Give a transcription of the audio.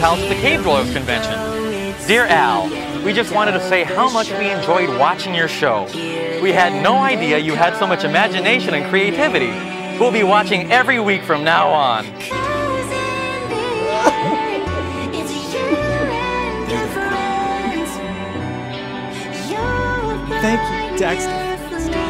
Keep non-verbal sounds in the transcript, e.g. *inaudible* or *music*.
House the Cave Dwellers Convention. Dear Al, we just wanted to say how much we enjoyed watching your show. We had no idea you had so much imagination and creativity. We'll be watching every week from now on. *laughs* Thank you, Dexter.